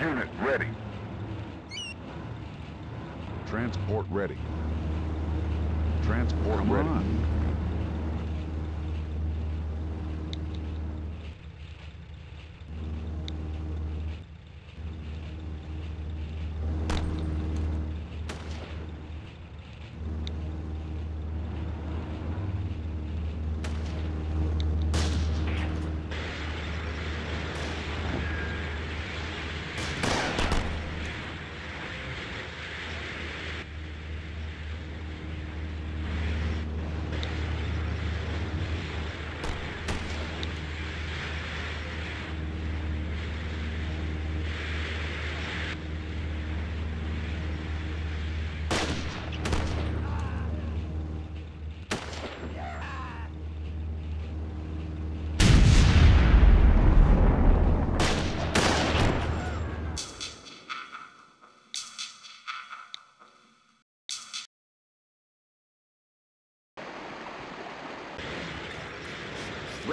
Unit ready. Transport ready. Transport Come ready. on.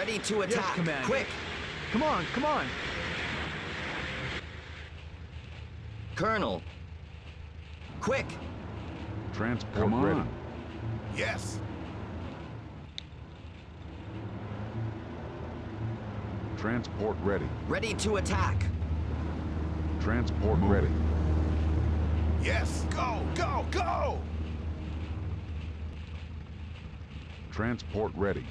Ready to Yes, attack. Commander. Quick! Come on, come on. Colonel. Quick! Transport Come ready. on. Yes. Transport ready. Ready to attack. Transport ready. Yes. Go, go, go! Transport ready.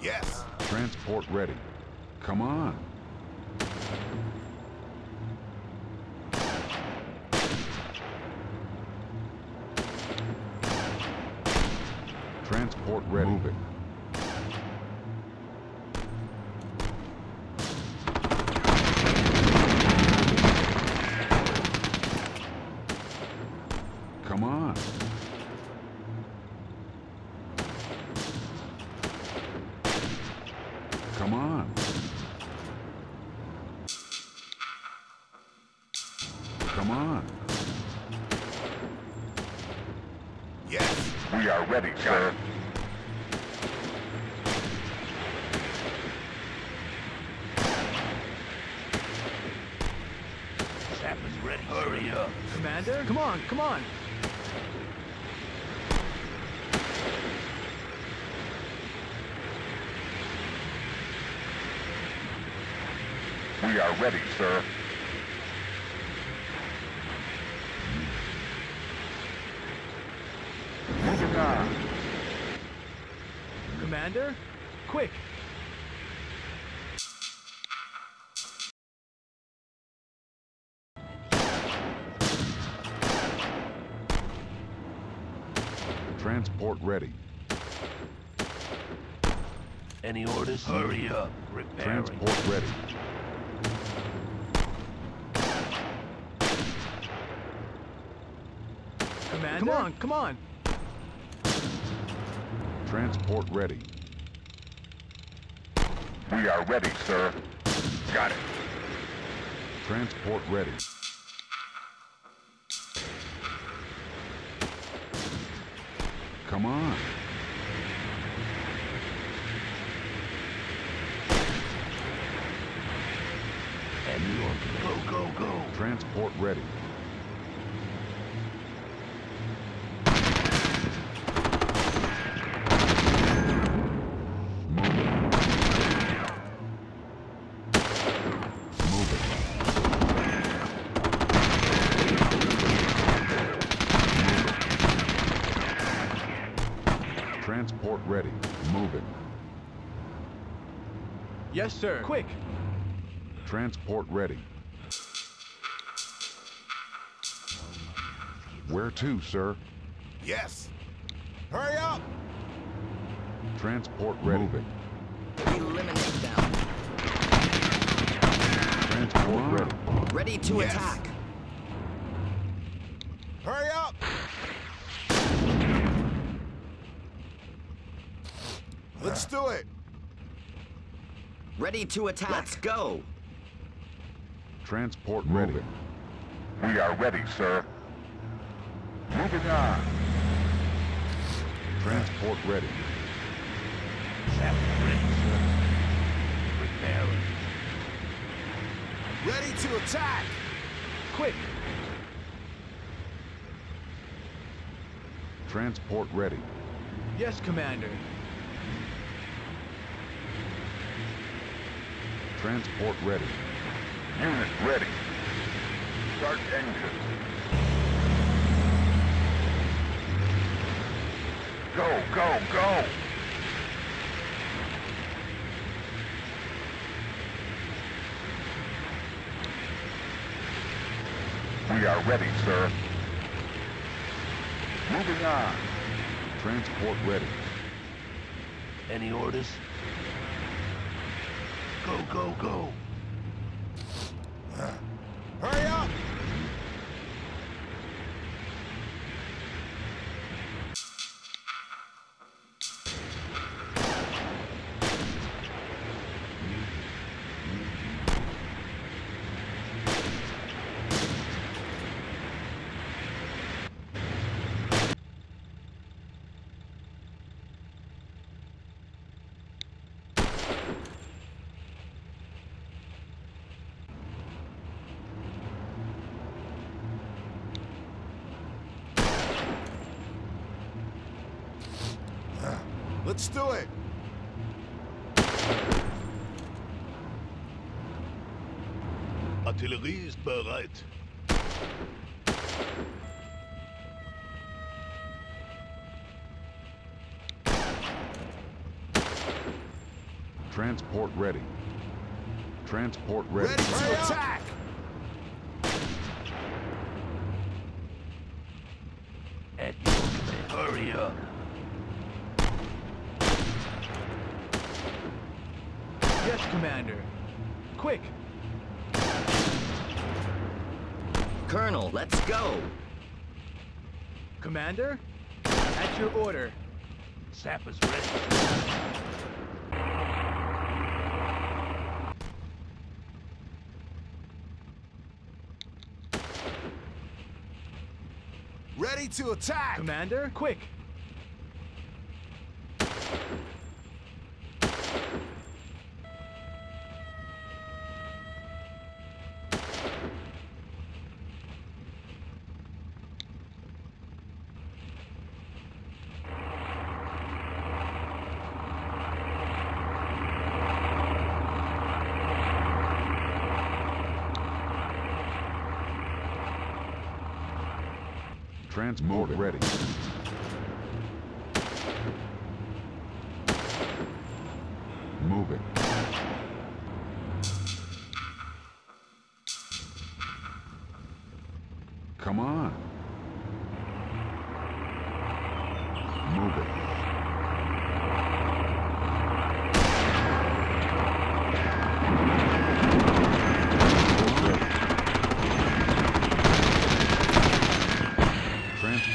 Yes. Transport ready. Come on. Transport ready. Moving. Come on. Come on. Come on. Yes. We are ready, sir. Sapper's ready. Hurry up. Commander? Come on, come on. We are ready, sir. Commander? Quick. Transport ready. Any orders? Hurry up. Repairing. Transport ready. Commander? Come on, come on. Transport ready. We are ready, sir. Got it. Transport ready. Come on. And you are go, go, go. Transport ready. Yes, sir. Quick. Transport ready. Where to, sir? Yes. Hurry up! Transport ready. Moving. Eliminate them. Transport ready. Ready to Yes. attack. Hurry up! Let's do it. Ready to attack. Let's go. Transport ready. We are ready, sir. Moving on. Transport ready. Sapper's ready, sir. Preparing. Ready to attack. Quick. Transport ready. Yes, Commander. Transport ready. Unit ready. Start engine. Go, go, go! We are ready, sir. Moving on. Transport ready. Any orders? Go, go, go. Hurry up! Let's do it. Artillerie ist bereit. Transport ready. Transport ready. Ready to attack. At your command. Hurry up. Yes, Commander. Quick. Colonel, let's go. Commander? At your order. Sapper's ready. Ready to attack. Commander? Quick. Transport ready. Moving. Come on. Moving.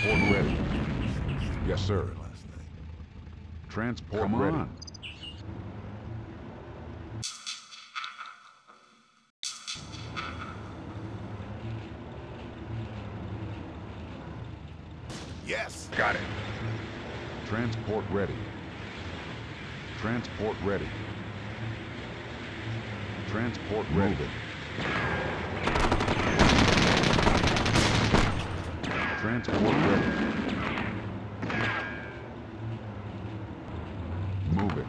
Transport ready. Yes, sir. Transport Come ready. on. Yes. Got it. Transport ready. Transport ready. Transport ready. Transport ready. Move it.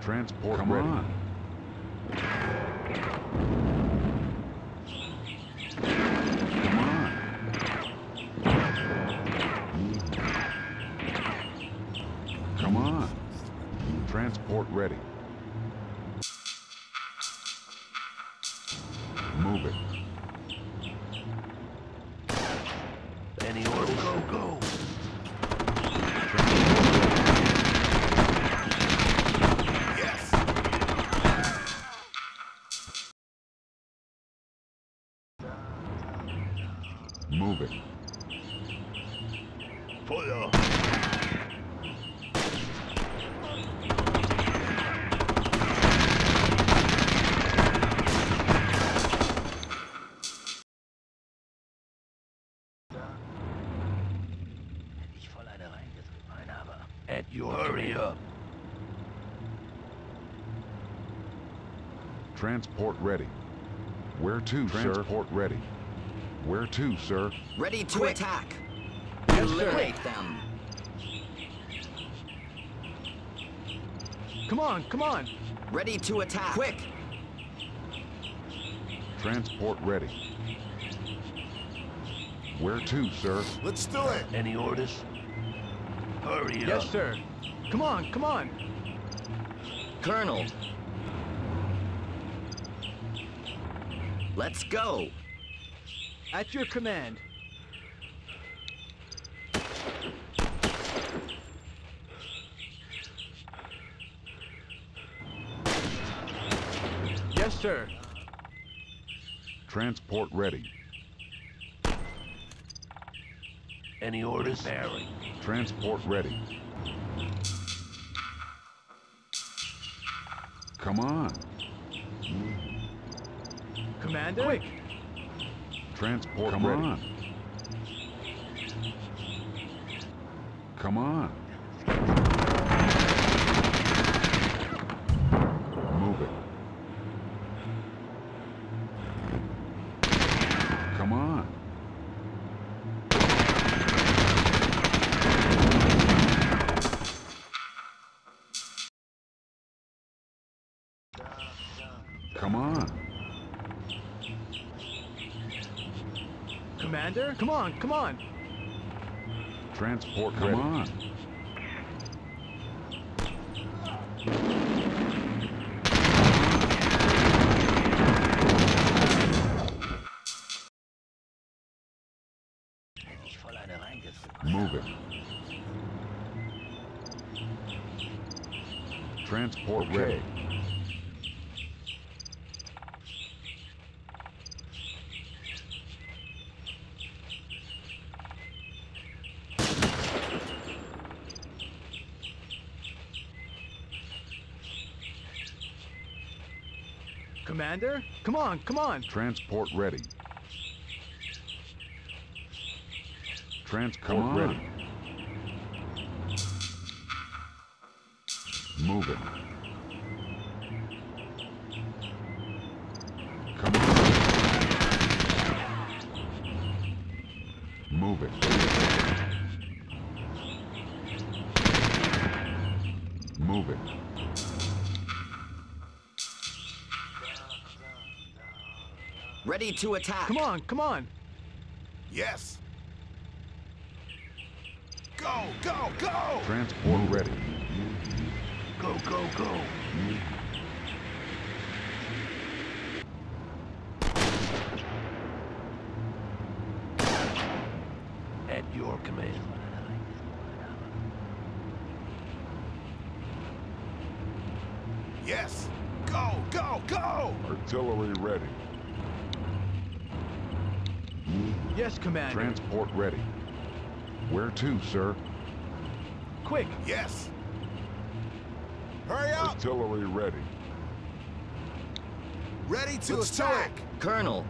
Transport Come ready. on. Come on. Come on. Transport ready. Move it. Any orders? Go, go, Yes. Move it. Feuer. Ich voll eine reingetrieben, ein aber. At your Hurry up. Transport ready. Where to, sir? Transport ready. Where to, sir? Ready to Quick. attack. Yes, sir. Eliminate them. Come on, come on. Ready to attack. Quick. Transport ready. Where to, sir? Let's do it. Any orders? Hurry up. Yes, sir. Come on, come on. Colonel. Let's go. At your command. Yes, sir. Transport ready. Any orders? Bearing. Transport ready. Come on. Commander? Quick. Transport Come ready. on. Come on. Move it. Come on. Come on. Commander? Come on, come on. Transport Come on. Ich voll eine reingetrieben. Move it. Transport ready. Commander? Come on, come on. Transport ready. Transport Come on. ready. Move it. Come on. Move it. Move it. Ready to attack. Come on, come on. Yes. Go, go, go. Transport ready. Go, go, go. At your command. Yes. Go, go, go. Artillery ready. Yes, Commander. Transport ready. Where to, sir? Quick. Yes. Hurry up. Artillery ready. Ready to Let's do attack. Colonel.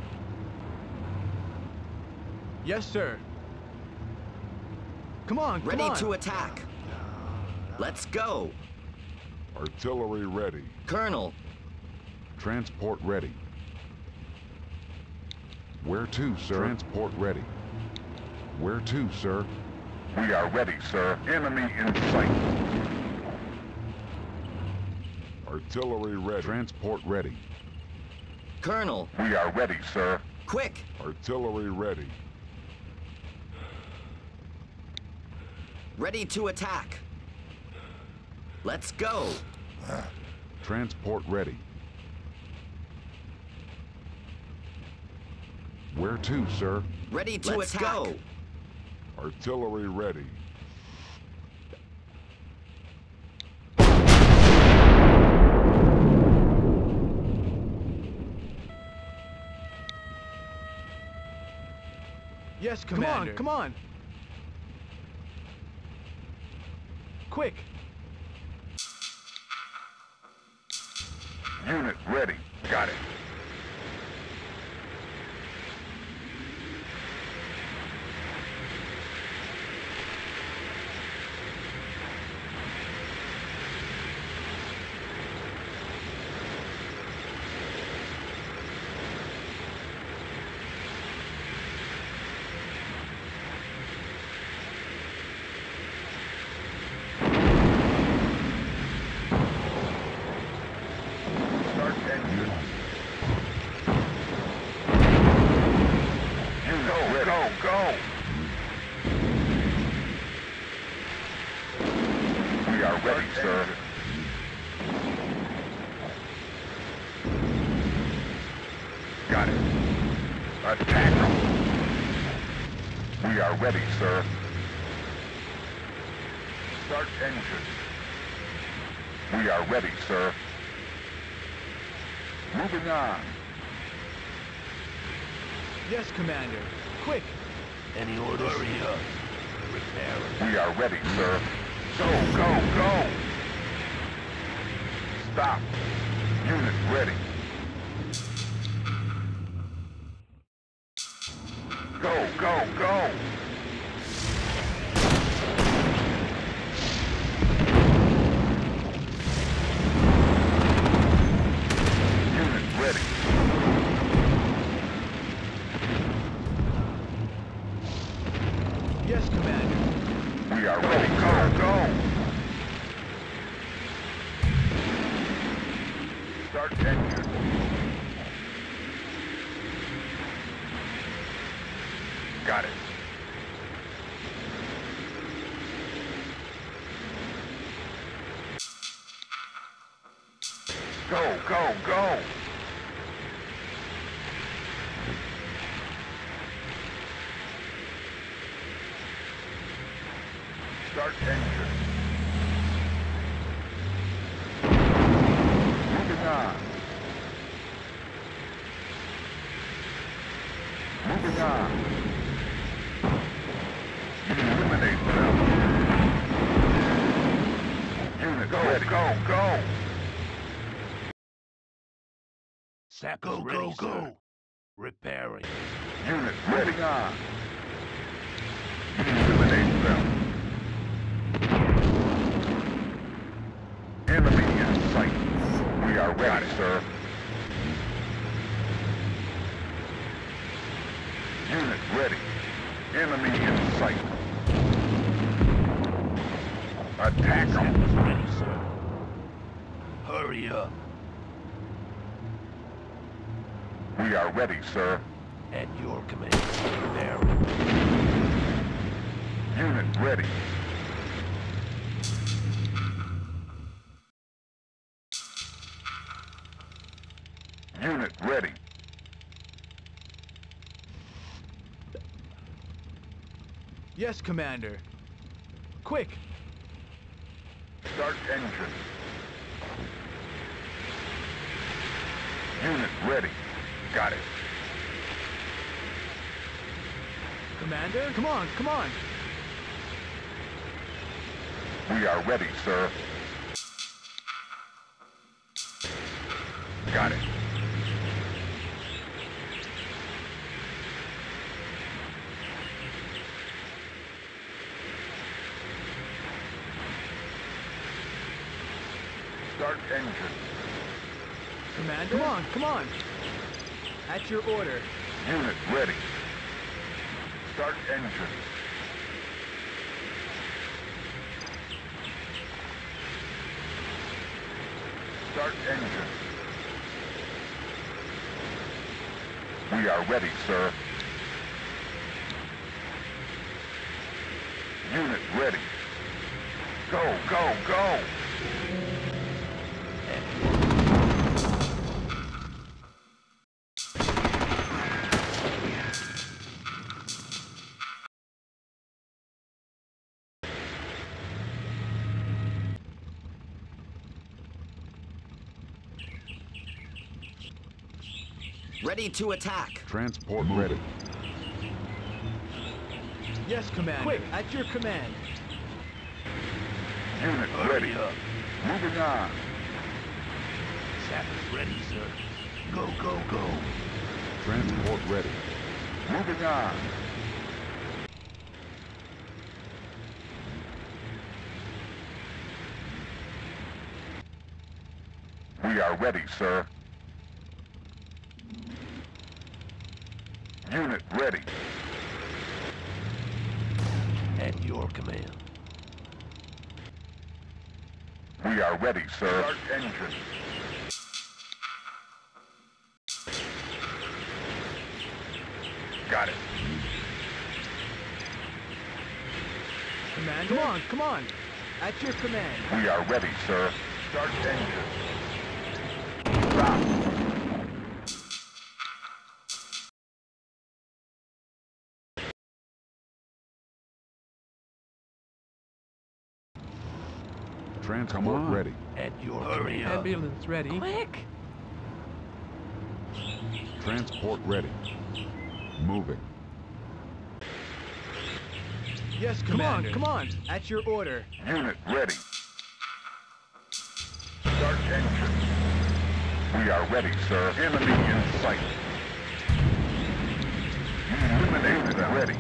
Yes, sir. Come on, come Ready on. to attack. Let's go. Artillery ready. Colonel, Transport ready. Where to, sir? Transport ready. Where to, sir? We are ready, sir. Enemy in sight. Artillery ready. Transport ready. Colonel, We are ready, sir. quick! Artillery ready. Ready to attack. Let's go. Transport ready. Where to, sir? Ready to Let's attack. go. Artillery ready. Yes, Commander. Come on, come on. Quick. Unit ready. Got it. Start engine. Unit go, ready. Go, go. We are ready, sir. Got it. Attack them. We are ready, sir. Start engine. We are ready, sir. Moving on. Yes, Commander. Quick. Any orders? Hurry up. Repair We are ready, sir. Go, go, go! Stop. Unit ready. Go, go, go! Unit ready. Yes, Commander. We are ready. Go, go! Start engine. Got it. Go, go! Start engine. Moving on. Moving on. Eliminate them. Unit go, ready. Go, go! Sap Go, ready, go, sir. go. Repairing. Unit moving on. Eliminate them. Enemy in sight. We are ready, sir. Unit ready. Enemy in sight. Attack them. is ready, sir. Hurry up. We are ready, sir. At your command. Repairing. Unit ready. Unit ready. Yes, Commander. Quick. Start engine. Unit ready. Got it. Commander? Come on, come on. We are ready, sir. Got it. Start engine. Commander? Come on, come on. Your order. Unit ready. Start engine. Start engine. We are ready, sir. Unit ready. Go, go, go! Ready to attack. Transport ready. Yes, Commander. Quick, at your command. Unit ready. Hurry up. Moving on. Sappers ready, sir. Go, go, go. Transport ready. Moving on. We are ready, sir. Unit ready. At your command. We are ready, sir. Start engine. Got it. Commander? Come on, come on. At your command. We are ready, sir. Start engine. Stop. Ambulance ready. Quick. Transport ready. Moving. Yes, Commander. Come on, come on. At your order. Unit ready. Start engine. We are ready, sir. Enemy in sight. Eliminate them. Ready.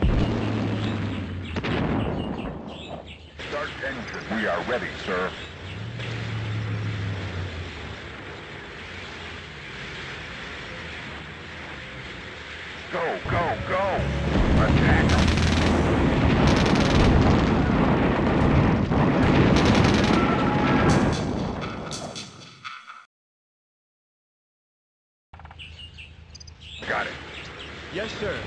Start engine. We are ready, sir. Go, go, go! Attack! Got it. Yes, sir.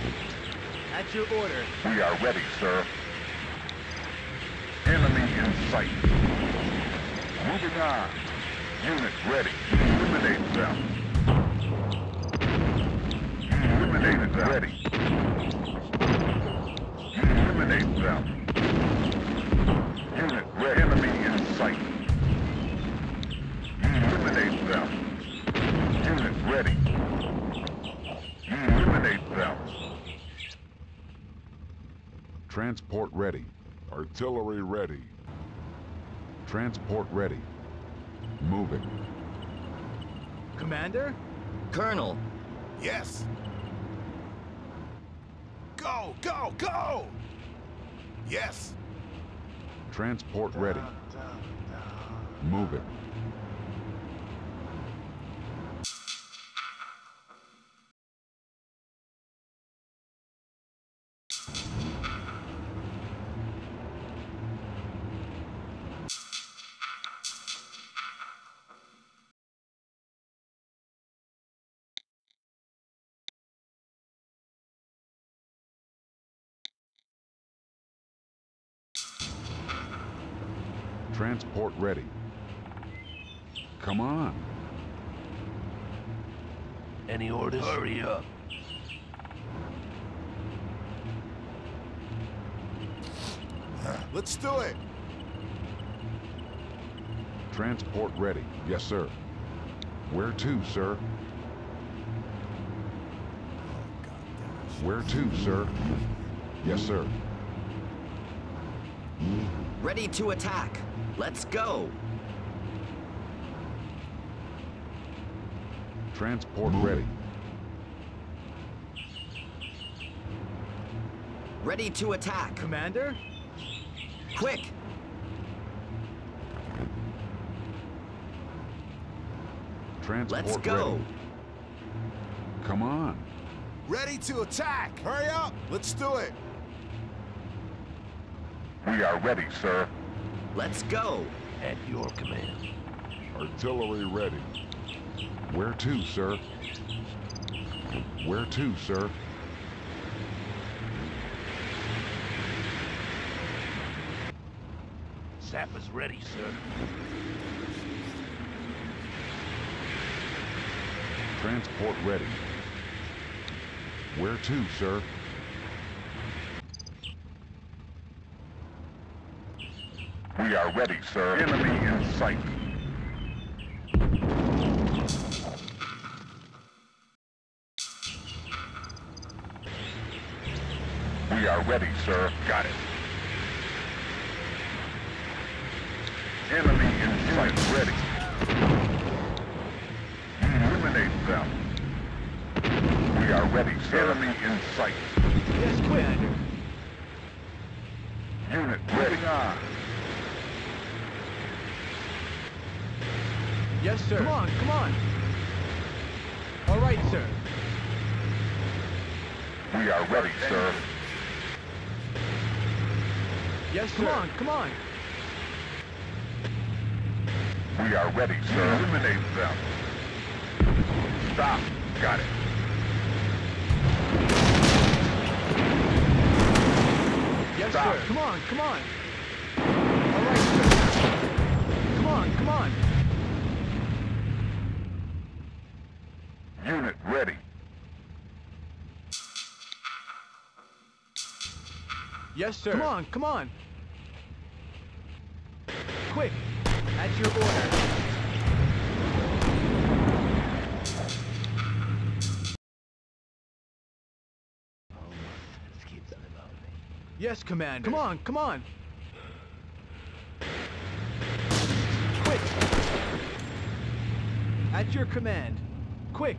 At your order. We are ready, sir. Enemy in sight. Moving on. Unit ready. Eliminate them. Eliminated them. Ready. Eliminate them. Unit ready. Enemy in sight. Eliminate them. Unit ready. Eliminate them. Transport ready. Artillery ready. Transport ready. Moving. Commander? Colonel, Yes. Go, go, go! Yes. Transport ready. Moving. Transport ready. Come on. Any orders? Hurry up. Let's do it. Transport ready. Yes, sir. Where to, sir? Where to, sir? Yes, sir. ready to attack. Let's go. Transport ready. Ready to attack. Commander? Quick. Transport Let's go. ready. Come on. Ready to attack. Hurry up. Let's do it. We are ready, sir. Let's go. At your command. Artillery ready. Where to, sir? Where to, sir? Sappers ready, sir. Transport ready. Where to, sir? We are ready, sir. Enemy in sight. We are ready, sir. Got it. Enemy in sight. Ready. Eliminate them. We are ready, sir. Enemy in sight. Yes, Commander. Unit ready. on. Yes, sir. Come on, come on. All right, sir. We are ready, sir. Yes, sir. Come on, come on. We are ready, sir. Eliminate them. Stop. Got it. Yes, Stop. sir. Come on, come on. All right, sir. Come on, come on. Yes, sir. Come on, come on. Quick. At your order. Yes, Commander. Come on, come on. Quick. At your command. Quick.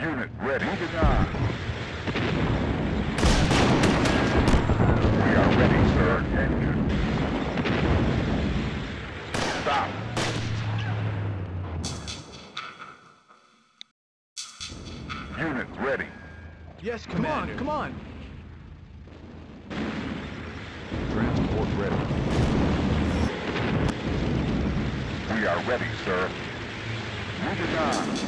Unit ready. Moving on. Unit ready. Sir attention. Stop. Are ready. Yes, Commander. Come on, come on. Transport ready. We are ready, sir. Moving on.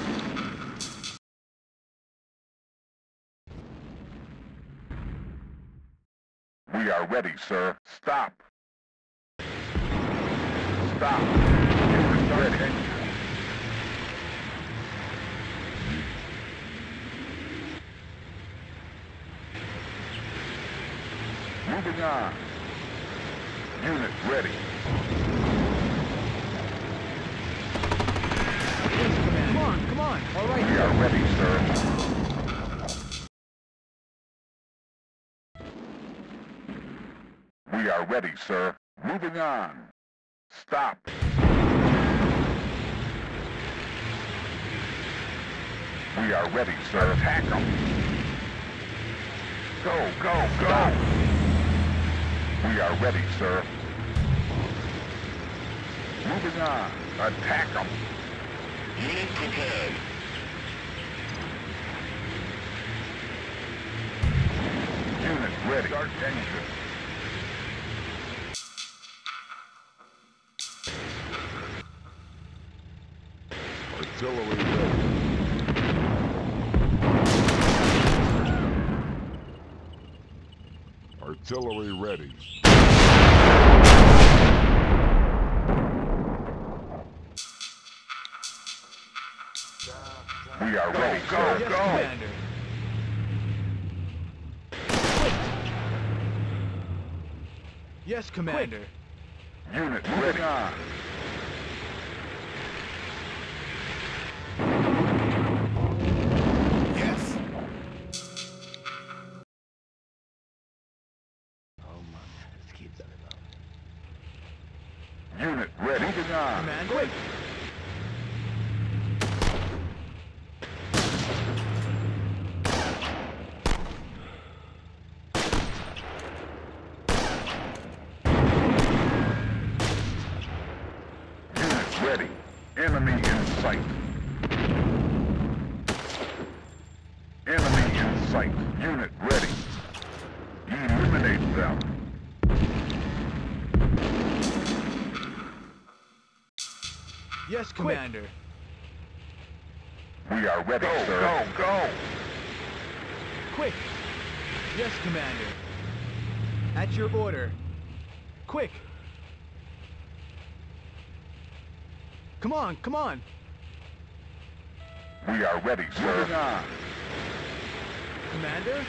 We are ready, sir. Stop. Stop. Unit ready. Moving on. Unit ready. Yes, Commander. Come on, come on. All right, We sir. are ready, sir. We are ready, sir. Moving on. Stop. We are ready, sir. Attack them. Go, go, go. We are ready, sir. Moving on. Attack them. Unit prepared. Unit ready. Start engine. Artillery ready. Artillery ready. We are ready, Yes, sir. Go. Commander. Quick. Yes, Commander. Unit ready. on. Yes. Unit ready. Moving on. Commander. Quick. Unit ready. Enemy in sight. Unit ready. Eliminate them. Yes, Commander. We are ready, Go, sir. go, go! Quick! Yes, Commander. At your order. Quick! Come on, come on! We are ready, sir. Commander?